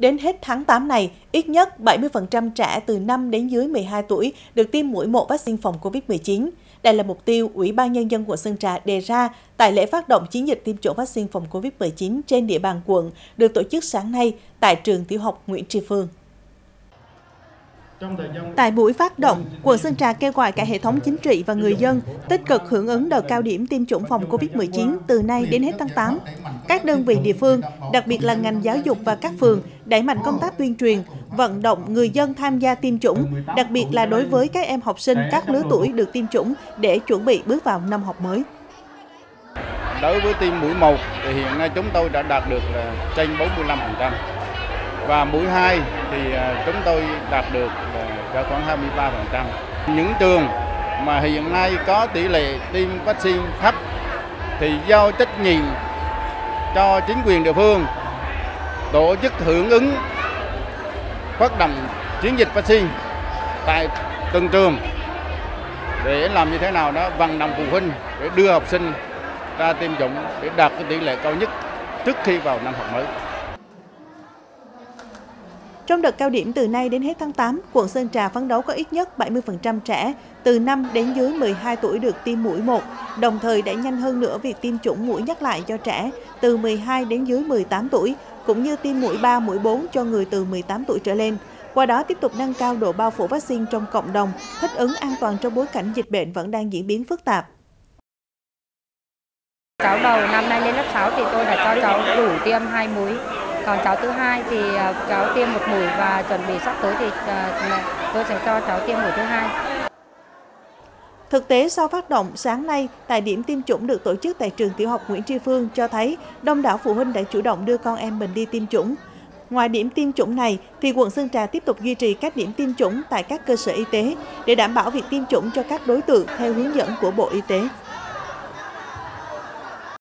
Đến hết tháng 8 này, ít nhất 70% trẻ từ 5 đến dưới 12 tuổi được tiêm mũi một vaccine phòng COVID-19. Đây là mục tiêu Ủy ban Nhân dân quận Sơn Trà đề ra tại lễ phát động chiến dịch tiêm chủng vaccine phòng COVID-19 trên địa bàn quận được tổ chức sáng nay tại trường tiểu học Nguyễn Tri Phương. Tại buổi phát động, quận Sơn Trà kêu gọi cả hệ thống chính trị và người dân tích cực hưởng ứng đợt cao điểm tiêm chủng phòng COVID-19 từ nay đến hết tháng 8. Các đơn vị địa phương, đặc biệt là ngành giáo dục và các phường, đẩy mạnh công tác tuyên truyền, vận động người dân tham gia tiêm chủng, đặc biệt là đối với các em học sinh các lứa tuổi được tiêm chủng để chuẩn bị bước vào năm học mới. Đối với tiêm mũi 1 thì hiện nay chúng tôi đã đạt được trên 45% và mũi 2 thì à, chúng tôi đạt được à, cho khoảng 23%. Những trường mà hiện nay có tỷ lệ tiêm vaccine thấp thì giao trách nhiệm cho chính quyền địa phương tổ chức hưởng ứng phát động chiến dịch vaccine tại từng trường để làm như thế nào đó vận động phụ huynh để đưa học sinh ra tiêm chủng để đạt cái tỷ lệ cao nhất trước khi vào năm học mới. Trong đợt cao điểm từ nay đến hết tháng 8, quận Sơn Trà phấn đấu có ít nhất 70% trẻ từ 5 đến dưới 12 tuổi được tiêm mũi 1, đồng thời đẩy nhanh hơn nữa việc tiêm chủng mũi nhắc lại cho trẻ từ 12 đến dưới 18 tuổi, cũng như tiêm mũi 3, mũi 4 cho người từ 18 tuổi trở lên. Qua đó tiếp tục nâng cao độ bao phủ vaccine trong cộng đồng, thích ứng an toàn trong bối cảnh dịch bệnh vẫn đang diễn biến phức tạp. Cháu đầu năm nay lên lớp 6 thì tôi đã cho cháu đủ tiêm hai mũi còn cháu thứ hai thì ờ, cháu tiêm một mũi và chuẩn bị sắp tới thì ờ, tôi sẽ cho cháu tiêm mũi thứ hai. Thực tế sau phát động sáng nay tại điểm tiêm chủng được tổ chức tại trường tiểu học Nguyễn Tri Phương cho thấy đông đảo phụ huynh đã chủ động đưa con em mình đi tiêm chủng. Ngoài điểm tiêm chủng này, thì quận Sơn Trà tiếp tục duy trì các điểm tiêm chủng tại các cơ sở y tế để đảm bảo việc tiêm chủng cho các đối tượng theo hướng dẫn của Bộ Y tế.